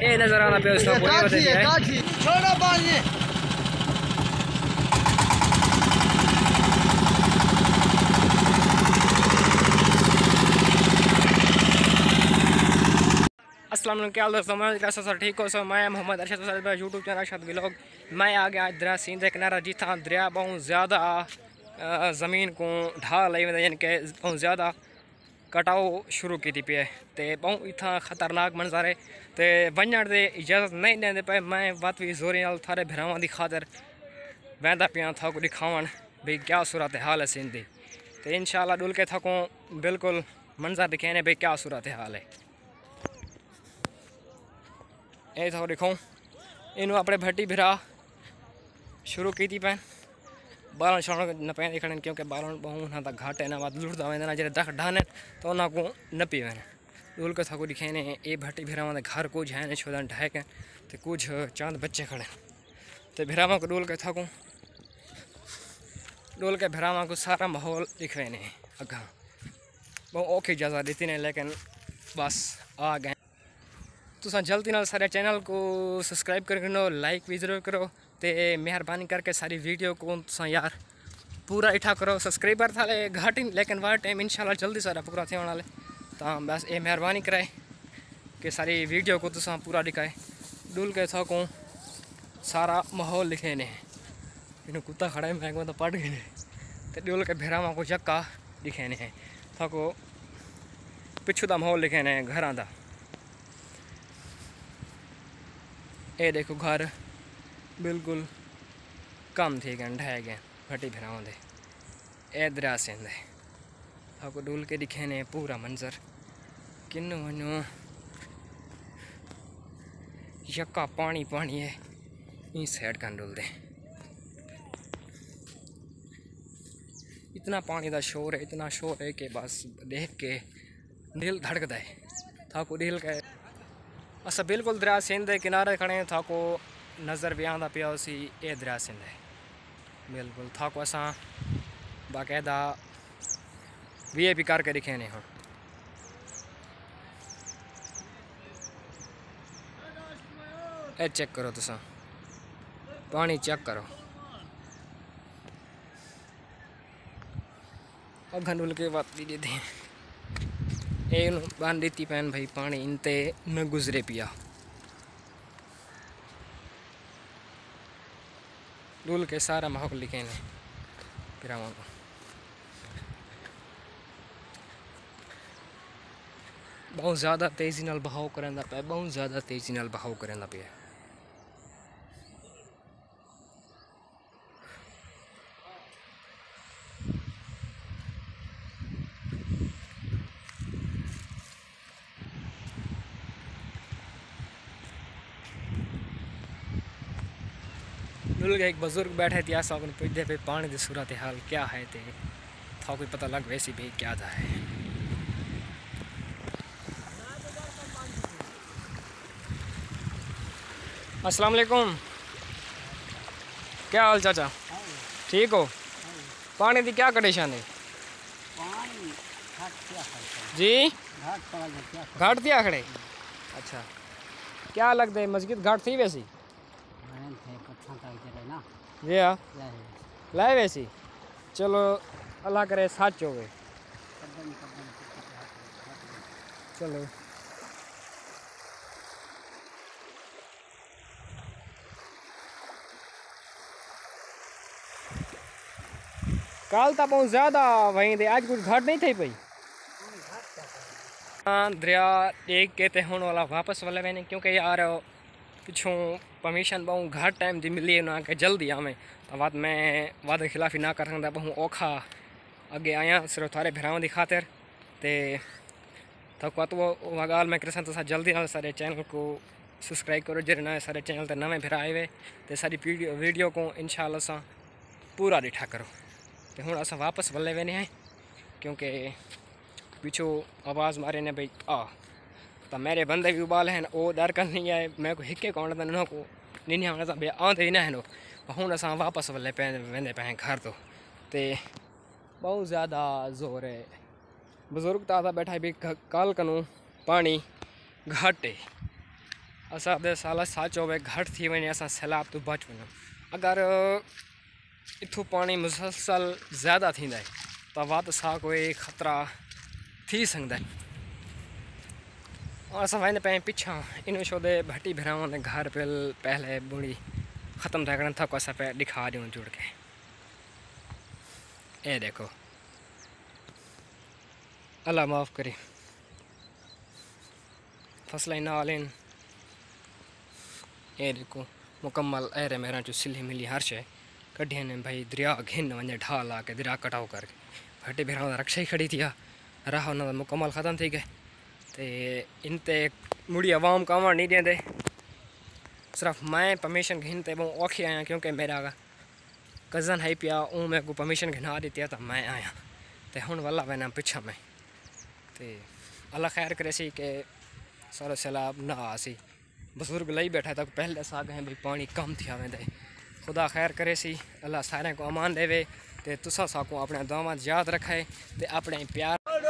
काठी छोड़ो पानी अस्सलाम वालेकुम क्या दोस्तों मैं कैसा सर ठीक हो सो मैं Mohammad Arshad sir YouTube channel Arshad vlog. मैं आ गया दरिया सिंध किनारा जिथा दरिया बहुत ज़्यादा ज़मीन को ढा लई यानी कि बहुत ज़्यादा। कटाओ शुरू की पे ते बहुत इतना खतरनाक मंजर है ते वंजन दे इजाज़त नहीं देंदे पे मैं बात भी जोरे थारे भरावां की खातर बहदा पियाँ था दिखावन भाई क्या सूरत हाल है सिंध। दी तो इन शाला डुल के थको, बिल्कुल मंजर दिखाने भाई क्या सूरत हाल है। ये थो दिखो, इन अपने भट्टी भरा शुरू की पे ಬಾಲಣ ಶಾಣ ನಪ ಏಕಣನ್ ಕ್ಯೋಂಕಿ ಬಾಲಣ ಬಹು ಹಂತ ಘಾಟ ನ ಮಾತ ಲುಡ್ದ ವೇನ जरे दख ढाने तो ना न पी पीवेने लूल का दिखे ने, ए भट्टी भिरावा दे घर को जाने छोदन ढाक तो कुछ चाँद बच्चे खड़े तो भिरावा को डोल के थाको डोल के भिरावा को सारा माहौल दिखवेने अगा बहुत ओके इजाज़त देती ने, लेकिन बस आ गए। तुसा जल्दी ना सारे चैनल को सब्सक्राइब करो लाइक भी ज़रूर करो तो मेहरबानी करके सारी वीडियो को यार पूरा इठा करो सब्सक्राइबर था घट ही लेकिन वार टाइम इंशाल्लाह जल्दी सारा पूरा थे वाले तो हाँ, बस ये मेहरबानी कराए कि सारी वीडियो को तो तुसा पूरा दिखाए। डुल के था को सारा माहौल लिखे ने। इन्हें कुत्ता खड़ा है, मैं तो पट गए तो डुल के भेरा को यक्का दिखे ने। था पिछू का माहौल लिखे ने घर का ये देखो घर। ਬਿਲਕੁਲ ਕੰਮ ਥੀ ਗਏ ਢਹਿ ਗਏ ਫਟੀ ਫਿਰਾਵਾਂ ਦੇ ਇਹ ਦਰਿਆ ਸਿੰਧ ਹੈ आपको डूल के दिखे ने पूरा मंजर किन्नू वञो यक्का पानी पानी है ई साइड का डुलदे इतना पानी का शोर है इतना शोर है कि बस देख के दिल धड़कदा है थाको दिल का असां बिल्कुल दरिया सिंध के किनारे खड़े हैं थाको नज़र भी आंदा पे उसी दरिया सिंध है। बिल्कुल थको अस बाकायदा वी ए पी कर के दिखे ने हूँ ए चेक करो तुस। पानी चेक करो। अगन डुल के बात भी देते हैं ये बाँध देती पैन भाई पानी इनते न गुजरे पिया। dul kay sara mahok likay na piramo ko ਬਹੁਤ ਜ਼ਿਆਦਾ ਤੇਜ਼ੀ ਨਾਲ ਬਹਾਉ ਕਰਨ ਦਾ ਪਿਆ ਬਹੁਤ ਜ਼ਿਆਦਾ ਤੇਜ਼ੀ ਨਾਲ ਬਹਾਉ ਕਰਨ ਦਾ ਪਿਆ के एक बुज़ुर्ग बैठे थे आसा अपन पुछते पे पानी की सूरत हाल क्या है ते था कोई पता लग वैसी भी क्या था है अस्सलाम वालेकुम। क्या हाल चाचा? ठीक हो? पानी की क्या कंडीशन है? जी? घाट थी आखड़े? अच्छा। क्या लगता है मस्जिद घाट थी वैसी करता थे कथा का जरा हाँ वैसी चलो अल्लाह करे सच हो गए कदम कदम चलो। कल तो बहुत ज़्यादा वहीं थे आज कुछ घाट नहीं थी भाई? हाँ दरिया देख के ते होने वाला वापस वाले मैंने क्योंकि यार पिछों परमिशन बहुत घाट टाइम दी मिली ना, कि जल्दी आवे। तो बात मैं वादे खिलाफी ना कर सकता बहुत औखा। अगे आया, सिर्फ़ थारे भरावां दी खातिर। ते तो वो गाल मैं कृष्ण तुसा जल्दी नाल सारे चैनल को सब्सक्राइब करो जेरे नए, सारे चैनल ते नवे फिर आए ते सारी वीडियो वीडियो को इंशाल्लाह सा पूरा डिठा करो। ते हुन अस वापस बल्ले हैं, क्योंकि पिछो आवाज़ मारे ने भाई, आ। तो मेरे बंदे भी उबाल हैं, वो डर कर नहीं आए। मैं को हिके कौन था उन्हों को होना था भैया आते ही ना है हूँ असां वापस वल्ले पे वेंदे पे घर तो। ते बहुत ज़्यादा ज़ोर है। बुज़ुर्ग तो आता बैठा भी कल कनू पानी घट है। असांजे साल साचो भई घटि थी वञे असां सैलाब तो बच वञूं अगरि इथूं पाणी मुसलसल ज़्यादा थींदा आहे त वात सां कोई ख़तरा थी सघंदा आहिनि असां वेंदे पंहिंजे पिछां इन छो ते भटी भिराऊं ते घर पियल पहले बुड़ी ख़त्म थिया करनि था को असां पिया ॾेखार ॾियूं जुड़ के। ए देखो। अल्लाह माफ़ करे। फ़सलें नाल आहिनि ए देखो, मुकम्मल अहिड़े मेरा जो सिली मिली हर शइ कढी आहिनि भई दरिया घिन वञे ढाल आहे की दरिया कटाओ कर भटे भिराऊं रक्षा ही खड़ी थी आहे राह हुन मुकम्मल ख़त्म थी गए। ते इन ते मुड़ी आवाम कावड़ नहीं देंदे। सिर्फ़ मैं परमिशन घिन ते बहुत औखी आया क्योंकि मेरा कज़न है पिया हूँ मेरे को परमिशन घिना दी तो मैं आया। तो हूँ वाला वैना पिछा मैं। तो अल्लाह खैर करे सी कि सारा सैलाब ना आसी बजुर्ग लई बैठा तक पहले अस गए भाई पानी कम थी वेंदे खुदा खैर करे सी, अल्लाह सारे को अमान देवे। तो तुसा साको अपने दुआवां याद रखे तो अपने प्यार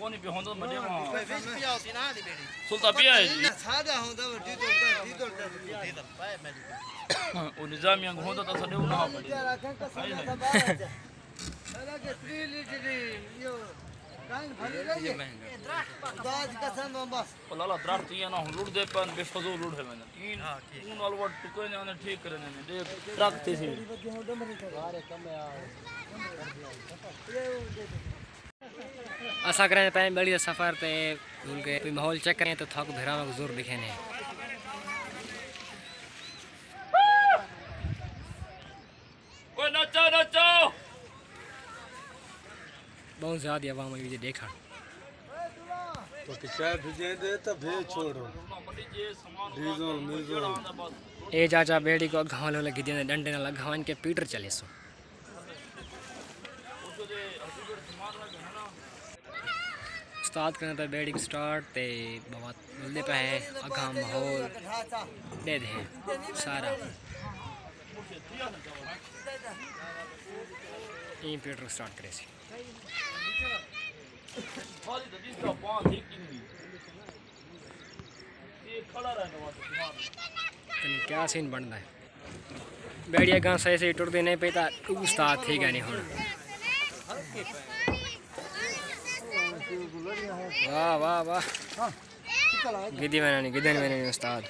कोणी बी होंदो मडे मा। वेच पिया होती ना दी बेड़ी। सुल्ता पिया है। जी सादा होंदा डी तो डी तो डी तो पाए मेरी ओ निज़ाम यंग होंदो तो सडे ना पड़ी साला के 3 लीटर यो कान भरी रही है? दाज का सन बस। ओ लाला दरख्त तो ये ना लुड़ दे पन बेफजूल लुड़ है मैंने इन इन अलवट टुके ने ठीक करे ने। दे दरख्त थी सी। अरे कम है ये असा करें तो पहले बड़ी सफ़र ते उनके माहौल चेक करें तो थक भरा में ज़ोर दिखे ने। बहुत ज़्यादा आवाम मुझे देखा। तो किसान भेजे दे तो भे छोड़ो। डीजल मिजल ए चाचा बेड़ी को घाव लगी दे डंडे ना लगावन के पीटर चले सो। उस्ताद करना था बैटिंग स्टार्ट, ते बहुत मिलने पे है अगा माहौल, दे दे सारा। इंपीटर स्टार्ट करे सी। क्या सीन बनना है? बैडिया गांस ऐसे से टुट देने पे तो उस्ताद ठीक है नहीं होना। वाह वाह वाह। गिद्दी मैंने नहीं गिद्दन मैंने उस्ताद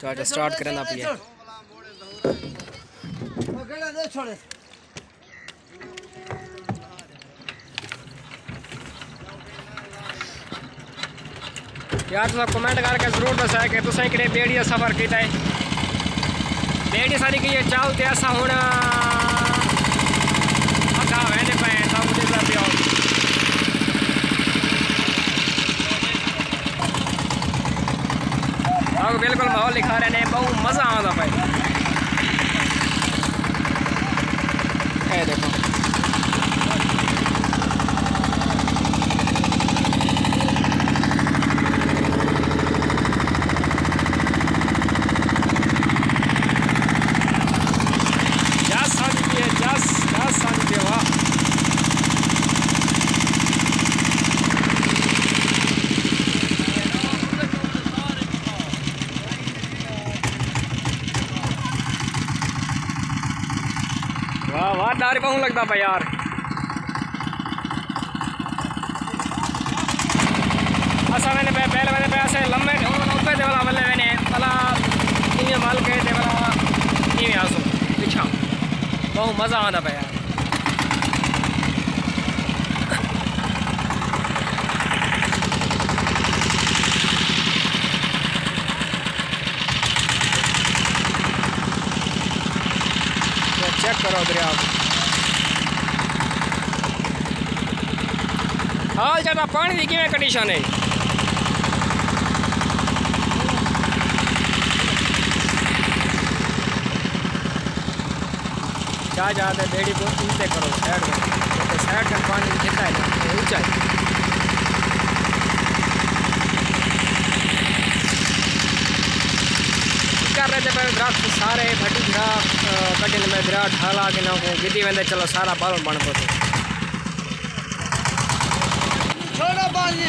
छोड़ तो स्टार्ट करना पिया यार तुम कमेंट करके ज़रूर दसा कि तुसें किने बेड़ी दा सफ़र कीता है। बेड़ी सारी की चाल ते दा पियो बिल्कुल माहौल दिखा रहे बहुत मज़ा पे ए, देखो जस सानी पिए जस जस सानी पिए वाह वाह वाह लगता पा यार। असा मैंने पे पहले मैंने पे ऐसे लंबे ऊपर दे वाला बल्ले मैंने भला इन्हें माल के दे वाला इन्हें आसो। पीछा बहुत मज़ा आता पे यार। चेक करो दरिया को हाल ज़्यादा पानी की किमें कंडीशन है। जा जाते बेड़ी को ऊँचे करो साइड में। तो साइड में पानी कितना है? ऊँचा है। कर दरख्त सारे फटी दरख्त कटिन में दरिया ढाला के ना को गिदी वेंदे चलो सारा बालन बन पो छोड़ो पानी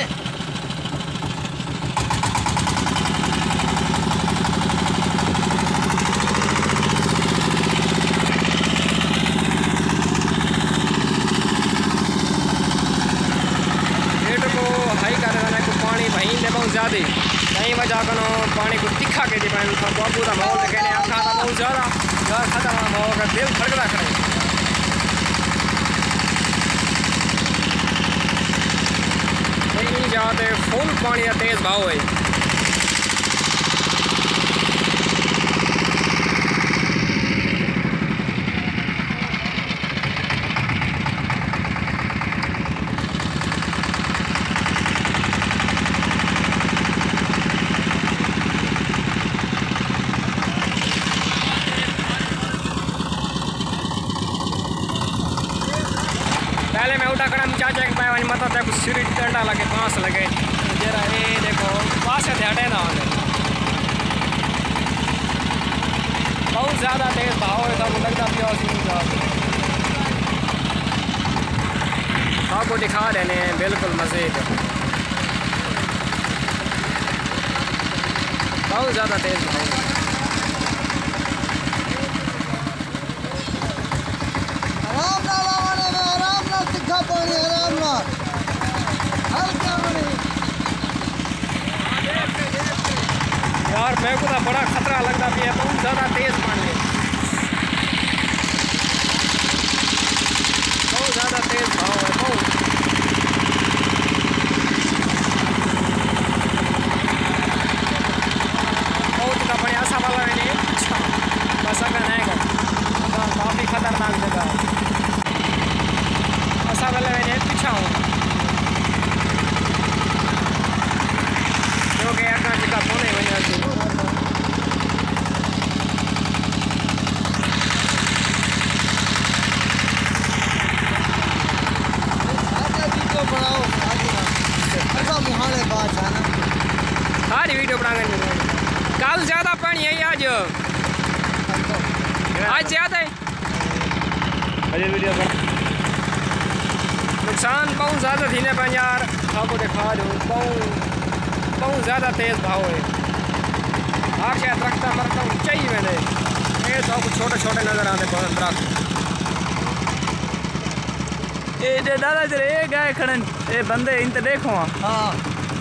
रेट को हाई कर देना को पानी भाई दे बहुत ज़्यादा कई वजह कनो पानी को तिखा के दी पानी का बाबू का माहौल कहने अखा का बहुत ज़्यादा ज़्यादा खतरनाक माहौल का दिल धड़कदा करे कहीं जाते फुल पानी का तेज़ भाव है पहले मैं उठा कड़ा चाचा के पाए मत देखो सिर डंडा लगे पांस लगे जरा ये देखो पास से हटे ना आने बहुत ज़्यादा तेज भाव है तो लगता पिया आपको दिखा रहे हैं बिल्कुल मज़े का। बहुत ज़्यादा तेज भाव है में पानी यार मेरे को तो बड़ा खतरा लगता भी है बहुत ज़्यादा तेज़ पानी है बहुत ज़्यादा तेज़ भाव है बहुत बहुत का बढ़िया सा वाला है नहीं अच्छा बस अगर नहीं को काफ़ी खतरनाक जगह है ऐसा वाला मैंने पीछा हूँ क्योंकि अगर जगह सोने वजह से आगे वीडियो बनाओ आगे ऐसा मुहाले बात है ना सारी वीडियो बनाएँगे कल ज़्यादा पानी है आज ज़्यादा है? अरे वीडियो बना नुकसान बहुत ज़्यादा थी ने पर यार। आपको दिखा दो बहुत बहुत ज़्यादा तेज़ भाव है। हर शायद रखता मरता हूँ चाहिए मैंने। ये तो आपको छोटे छोटे नज़र आते बहुत दरख्त ए जे दादा जरे ए गाय खड़न ए बंदे इन ते देखो। हाँ।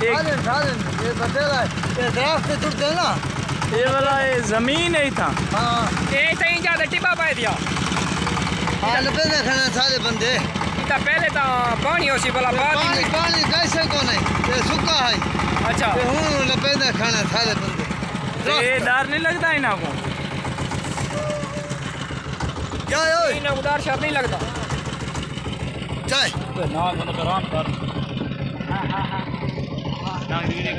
एक- ये बतेला ये दरख्त पे टूटते हैं ना। ये वाला ये ज़मीन है था हाँ। ये कहीं ज़्यादा टिपा पाए दिया। हाल पे देखना सारे बंदे। इतना पहले तो पानी हो सी भला बाद पानी पानी कैसे को नहीं ये सूखा है। अच्छा। ये हूँ लपेटे खाना सारे बंदे। ये डर नहीं लगता इना को? क्या है ओए इन्हें उदार शर नहीं लगता। चाय ना मैंने आराम कर।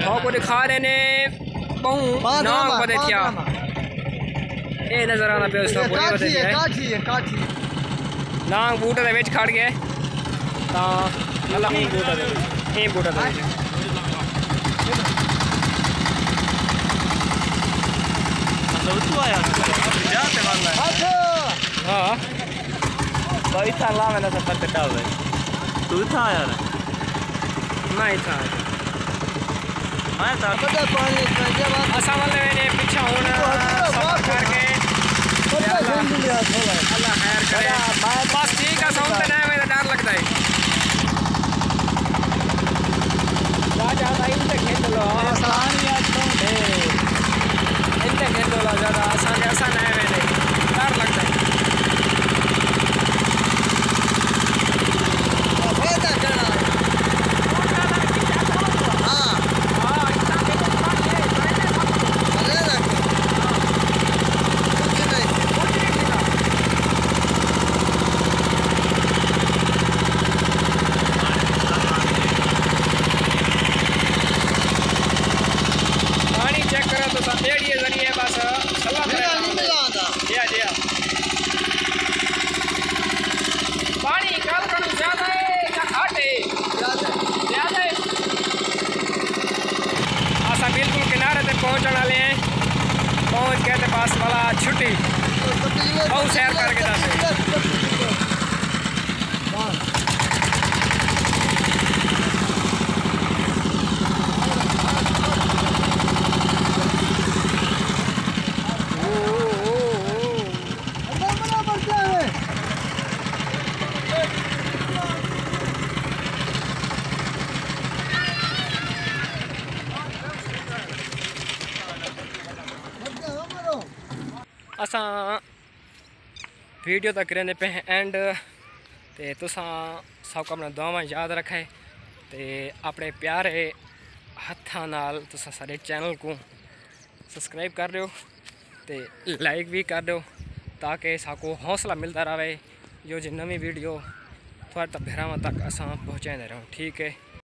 आपको दिखा रहे ने बहु पाँच पाँव नाक बदे थिया ए नज़र आना पे उसका पूरी बदे थिया काठी है काठी नाक बूटा दे विच खड़ गए ता मतलब अल्लाह ही बूटा दे ए बूटा दे। हाँ? भाई था ला मैंने सब कटा हुआ है। तू था यार मैं था। हाँ, पीछे होना अल्लाह खैर करे। बस ठीक है सौंदे ना मेरा डर लगता है। ज़्यादा इनते खेत लो। आसान या सौंदे इनते खेत लो ज़्यादा आसान ऐसा ना है मेरे डर लगता छुट्टी बहुत सैर करके दस ਅਸਾਂ ਵੀਡੀਓ ਤਾਂ ਕਰਿੰਦੇ ਪਏ ਐਂਡ ਤੇ ਤੁਸਾਂ ਸਭ ਕੋ ਆਪਣਾ ਦੁਆਵਾਂ ਯਾਦ ਰੱਖੇ ਤੇ ਆਪਣੇ ਪਿਆਰੇ ਹੱਥਾਂ ਨਾਲ ਤੁਸੀਂ ਸਾਡੇ ਚੈਨਲ ਨੂੰ ਸਬਸਕ੍ਰਾਈਬ ਕਰ ਲਿਓ ਤੇ ਲਾਈਕ ਵੀ ਕਰ ਦਿਓ ਤਾਂ ਕਿ ਸਾਕੋ ਹੌਸਲਾ ਮਿਲਦਾ ਰਹੇ ਜੋ ਜੀ ਨਵੀਂ ਵੀਡੀਓ ਤੁਹਾਡੇ ਤੱਕ ਭਰਾਵਾਂ ਤੱਕ ਅਸਾਂ ਪਹੁੰਚਾਉਂਦੇ ਰਹੋ ਠੀਕ ਹੈ